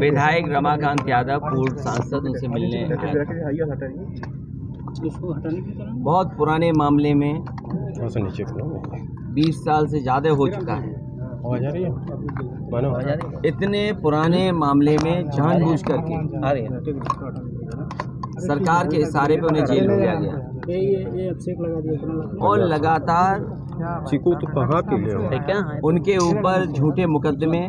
विधायक रमाकांत यादव पूर्व सांसद उनसे मिलने बहुत पुराने मामले में थोड़ा सा नीचे 20 साल से ज़्यादा हो चुका है। इतने पुराने मामले में जानबूझ करके सरकार के इशारे पे उन्हें जेल भेजा गया। और लगातार चीकू तो कहाँ के लिए क्या उनके ऊपर झूठे मुकदमे।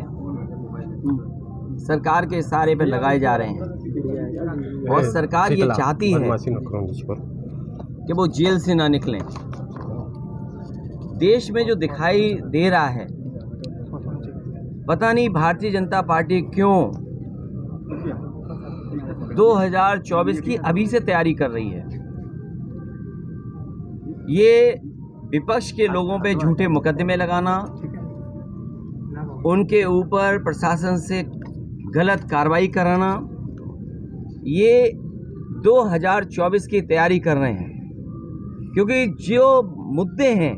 सरकार के इशारे पे लगाए जा रहे हैं। और सरकार ये चाहती है पर। कि वो जेल से ना निकलें। देश में जो दिखाई दे रहा है पता नहीं भारतीय जनता पार्टी क्यों 2024 की अभी से तैयारी कर रही है। ये विपक्ष के लोगों पे झूठे मुकदमे लगाना उनके ऊपर प्रशासन से गलत कार्रवाई कराना ये 2024 की तैयारी कर रहे हैं। क्योंकि जो मुद्दे हैं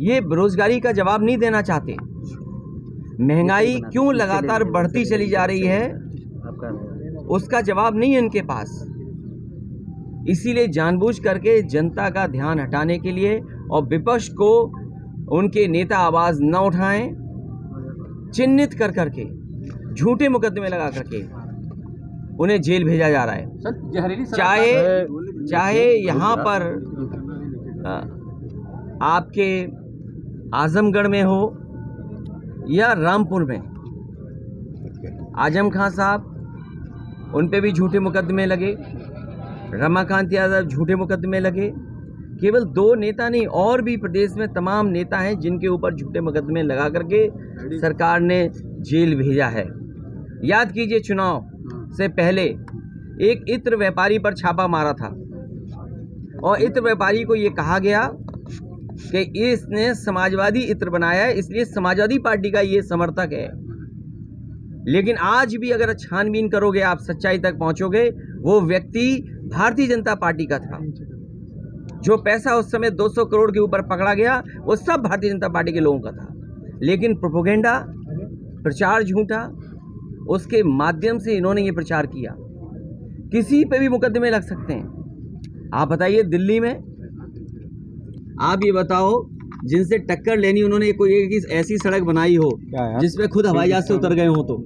ये बेरोजगारी का जवाब नहीं देना चाहते। महँगाई क्यों लगातार बढ़ती चली जा रही है उसका जवाब नहीं है इनके पास। इसीलिए जानबूझ करके जनता का ध्यान हटाने के लिए और विपक्ष को उनके नेता आवाज़ न उठाएँ चिन्हित कर करके। झूठे मुकदमे लगा करके उन्हें जेल भेजा जा रहा है। चाहे चाहे यहाँ पर आपके आजमगढ़ में हो या रामपुर में। आज़म खान साहब उन पे भी झूठे मुकदमे लगे। रमाकांत यादव झूठे मुकदमे लगे। केवल दो नेता नहीं और भी प्रदेश में तमाम नेता हैं जिनके ऊपर झूठे मुकदमे लगा करके सरकार ने जेल भेजा है। याद कीजिए चुनाव से पहले एक इत्र व्यापारी पर छापा मारा था। और इत्र व्यापारी को ये कहा गया कि इसने समाजवादी इत्र बनाया है, इसलिए समाजवादी पार्टी का ये समर्थक है। लेकिन आज भी अगर छानबीन करोगे, आप सच्चाई तक पहुंचोगे, वो व्यक्ति भारतीय जनता पार्टी का था। जो पैसा उस समय 200 करोड़ के ऊपर पकड़ा गया, वो सब भारतीय जनता पार्टी के लोगों का था। लेकिन प्रोपोगेंडा, प्रचार झूठा उसके माध्यम से इन्होंने ये प्रचार किया। किसी पे भी मुकदमे लग सकते हैं। आप बताइए दिल्ली में? आप ये बताओ जिनसे टक्कर लेनी उन्होंने कोई एक ऐसी सड़क बनाई हो जिसमें खुद हवाई जहाज़ से उतर गए हो तो।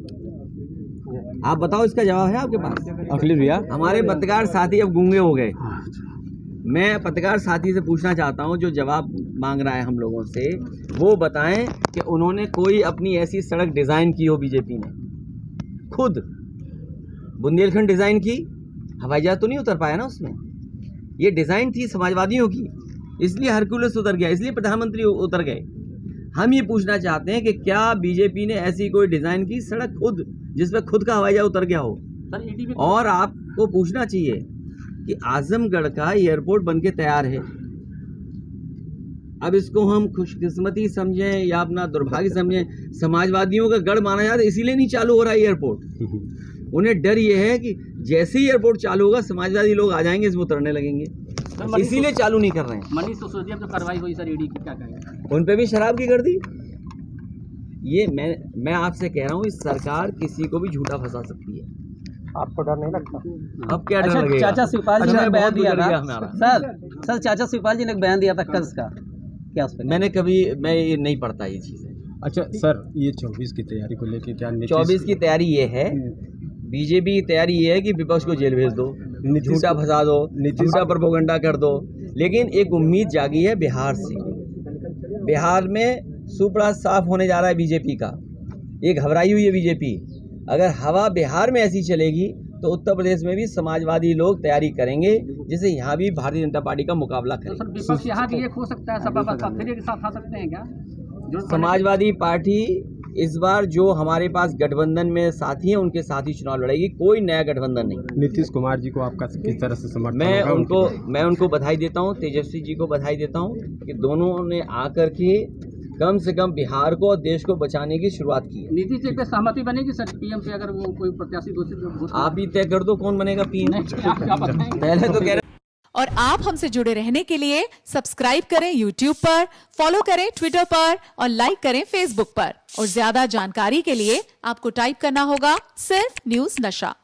आप बताओ इसका जवाब है आपके पास? अखिलेश भैया। हमारे पत्रकार साथी अब गूँगे हो गए। मैं पत्रकार साथी से पूछना चाहता हूँ जो जवाब मांग रहा है हम लोगों से वो बताएँ कि उन्होंने कोई अपनी ऐसी सड़क डिज़ाइन की हो बीजेपी ने। खुद। बुंदेलखंड डिज़ाइन की हवाई जहाज़ तो नहीं उतर पाया ना उसमें। ये डिज़ाइन थी समाजवादियों की इसलिए हरकुलस उतर गया इसलिए प्रधानमंत्री उतर गए। हम ये पूछना चाहते हैं कि क्या बीजेपी ने ऐसी कोई डिज़ाइन की सड़क खुद जिसमें खुद का हवाई जहाज़ उतर गया हो? और आपको पूछना चाहिए कि आजमगढ़ का एयरपोर्ट बन के तैयार है। अब इसको हम खुशकिस्मती समझें या अपना दुर्भाग्य समझें समाजवादियों का गढ़ माना जाता है इसीलिए नहीं चालू हो रहा है एयरपोर्ट। उन्हें डर ये है कि जैसे ही एयरपोर्ट चालू होगा समाजवादी लोग आ जाएँगे इसमें उतरने लगेंगे। इसीलिए चालू नहीं कर रहे हैं। मनीष सिसोदिया पे कार्रवाई हुई सर ईडी की क्या कहेंगे उन पे भी शराब की गर्दी? ये मैं मैं आपसे कह रहा हूँ इस सरकार किसी को भी झूठा फंसा सकती है। आपको डर नहीं लगता? अब क्या डर अच्छा लगेगा? चाचा शिवपाल जी अच्छा, ने बयान दिया था। सर सर चाचा शिवपाल जी ने बयान दिया था कर्ज का क्या मैंने कभी मैं ये नहीं पढ़ता ये चीज़ें। अच्छा सर ये चौबीस की तैयारी को लेके क्या चौबीस की तैयारी ये है। बीजेपी की तैयारी ये है कि विपक्ष को जेल भेज दो नीतीश झूठा फंसा दो नीतीश- झूठा प्रोपोगंडा कर दो। लेकिन एक उम्मीद जागी है बिहार से। बिहार में सुपड़ा साफ़ होने जा रहा है बीजेपी का। ये घबराई हुई है बीजेपी। अगर हवा बिहार में ऐसी चलेगी तो उत्तर प्रदेश में भी समाजवादी लोग तैयारी करेंगे जिससे यहाँ भी भारतीय जनता पार्टी का मुकाबला तो करेंगे। सर विपक्ष यहाँ भी एक हो सकता है सपा बसपा फिर एक साथ आ सकते हैं क्या? जो समाजवादी पार्टी इस बार जो हमारे पास गठबंधन में साथी हैं उनके साथ ही चुनाव लड़ेगी कोई नया गठबंधन नहीं। नीतीश कुमार जी को आपका किस तरह से समर्थन मैं उनको मैं उनको बधाई देता हूँ तेजस्वी जी को बधाई देता हूँ कि दोनों ने आकर के कम से कम बिहार को और देश को बचाने की शुरुआत की है। नीतीश जी पे सहमति बनेगी सर? पीएम से अगर वो कोई प्रत्याशी घोषित आप ही तय कर दो कौन बनेगा पीएम। पहले तो कह रहे और आप हमसे जुड़े रहने के लिए सब्सक्राइब करें यूट्यूब पर फॉलो करें ट्विटर पर और लाइक करें फेसबुक पर। और ज़्यादा जानकारी के लिए आपको टाइप करना होगा सिर्फ़ न्यूज़ नशा।